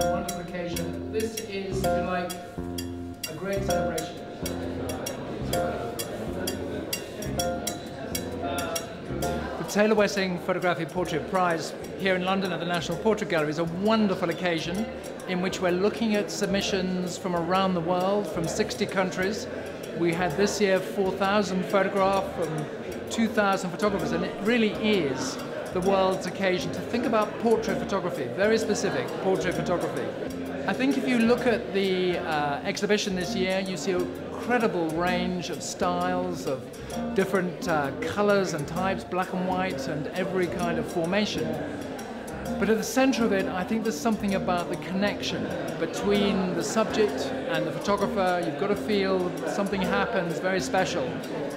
a wonderful occasion. This is, like, a great celebration. The Taylor Wessing Photographic Portrait Prize here in London at the National Portrait Gallery is a wonderful occasion in which we're looking at submissions from around the world, from 60 countries. We had this year 4,000 photographs from 2,000 photographers, and it really is the world's occasion to think about portrait photography, very specific portrait photography. I think if you look at the uh, exhibition this year, you see a incredible range of styles, of different uh, colors and types, black and white, and every kind of formation. But at the center of it, I think there's something about the connection between the subject and the photographer. You've got to feel something happens very special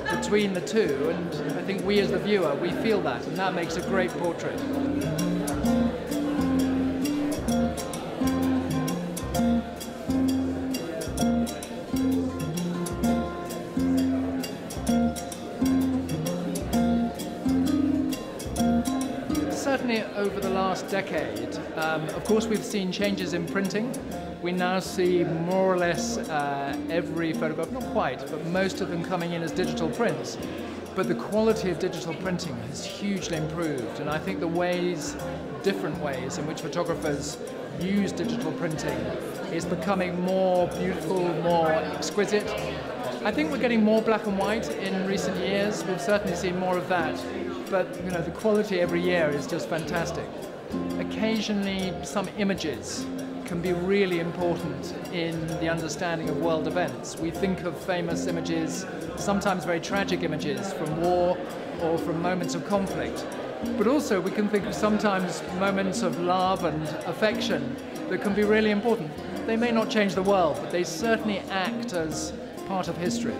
between the two, and I think we as the viewer, we feel that, and that makes a great portrait. Certainly over the last decade, um, of course, we've seen changes in printing. We now see more or less uh, every photograph, not quite, but most of them coming in as digital prints. But the quality of digital printing has hugely improved, and I think the ways, different ways in which photographers use digital printing is becoming more beautiful, more exquisite. I think we're getting more black and white in recent years. We've certainly seen more of that but you know the quality every year is just fantastic. Occasionally, some images can be really important in the understanding of world events. We think of famous images, sometimes very tragic images from war or from moments of conflict. But also we can think of sometimes moments of love and affection that can be really important. They may not change the world, but they certainly act as part of history.